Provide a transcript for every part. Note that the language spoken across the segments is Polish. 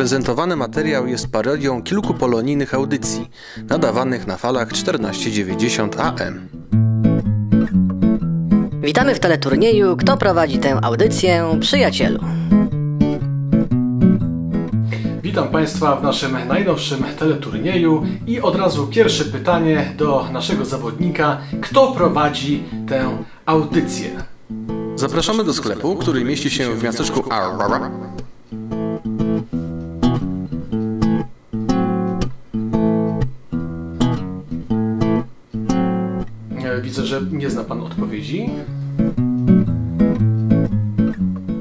Prezentowany materiał jest parodią kilku polonijnych audycji nadawanych na falach 1490 AM. Witamy w teleturnieju Kto prowadzi tę audycję? Przyjacielu. Witam Państwa w naszym najnowszym teleturnieju i od razu pierwsze pytanie do naszego zawodnika. Kto prowadzi tę audycję? Zapraszamy do sklepu, który mieści się w miasteczku Aurora. Widzę, że nie zna Pan odpowiedzi.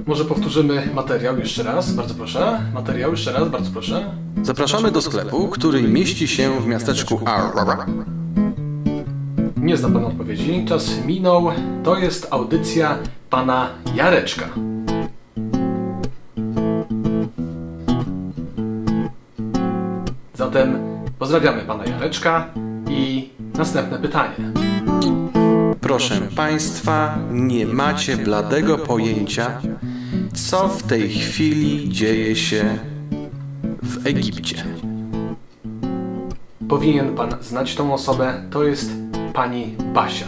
Może powtórzymy materiał jeszcze raz, bardzo proszę. Materiał jeszcze raz, bardzo proszę. Zapraszamy do sklepu, który mieści się w miasteczku Aurora. Nie zna Pan odpowiedzi. Czas minął. To jest audycja Pana Jareczka. Zatem pozdrawiamy Pana Jareczka i następne pytanie. Proszę Państwa, nie macie bladego pojęcia, co w tej chwili dzieje się w Egipcie. Powinien Pan znać tą osobę. To jest Pani Basia.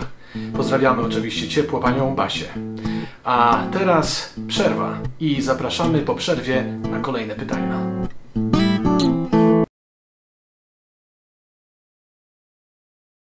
Pozdrawiamy oczywiście ciepło Panią Basię. A teraz przerwa i zapraszamy po przerwie na kolejne pytania.